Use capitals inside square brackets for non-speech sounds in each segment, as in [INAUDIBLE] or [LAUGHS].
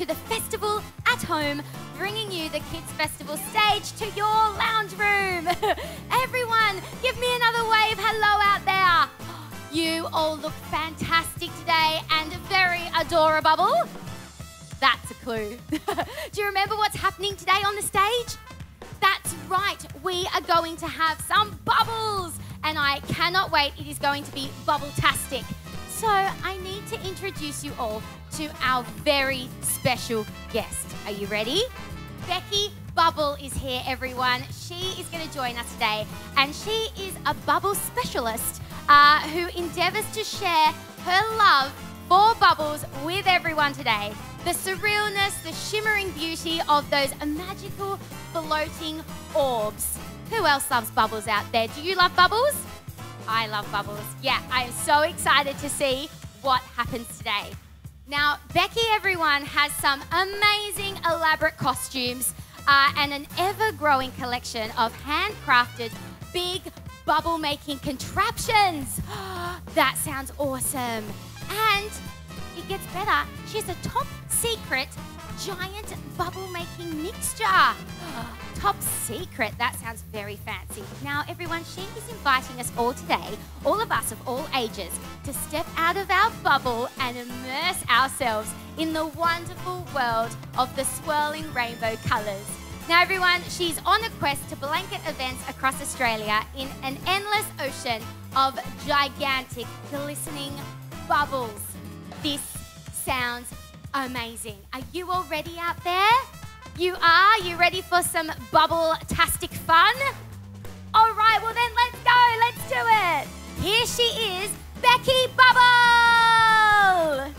to the festival at home, bringing you the Kids Festival stage to your lounge room. [LAUGHS] Everyone, give me another wave hello out there. You all look fantastic today and very adorable. That's a clue. [LAUGHS] Do you remember what's happening today on the stage? That's right, we are going to have some bubbles, and I cannot wait. It is going to be bubble-tastic. So I need to introduce you all to our very special guest. Are you ready? Becky Bubble is here, everyone. She is going to join us today, and she is a bubble specialist uh, who endeavours to share her love for bubbles with everyone today. The surrealness, the shimmering beauty of those magical floating orbs. Who else loves bubbles out there? Do you love bubbles? I love bubbles. Yeah, I am so excited to see what happens today. Now, Becky, everyone, has some amazing, elaborate costumes uh, and an ever growing collection of handcrafted, big bubble making contraptions. [GASPS] that sounds awesome. And it gets better. She's a top secret giant bubble making mixture. [GASPS] Top secret. That sounds very fancy. Now, everyone, she is inviting us all today, all of us of all ages, to step out of our bubble and immerse ourselves in the wonderful world of the swirling rainbow colours. Now, everyone, she's on a quest to blanket events across Australia in an endless ocean of gigantic, glistening bubbles. This sounds amazing. Are you all ready out there? You are? You ready for some bubble-tastic fun? All right, well then let's go. Let's do it. Here she is, Becky Bubble.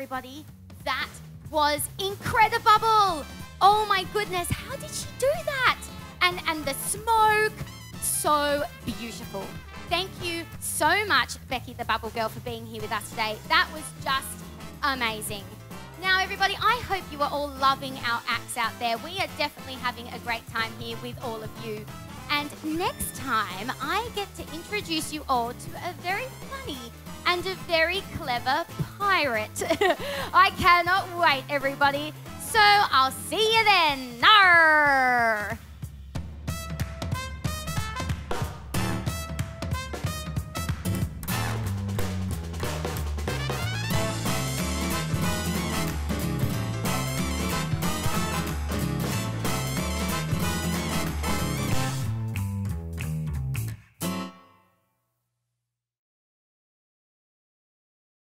Everybody. That was incredible. Oh my goodness, how did she do that? And and the smoke, so beautiful. Thank you so much, Becky the Bubble Girl, for being here with us today. That was just amazing. Now, everybody, I hope you are all loving our acts out there. We are definitely having a great time here with all of you. And next time, I get to introduce you all to a very funny and a very clever pirate. [LAUGHS] I cannot wait, everybody. So I'll see you then. Nar!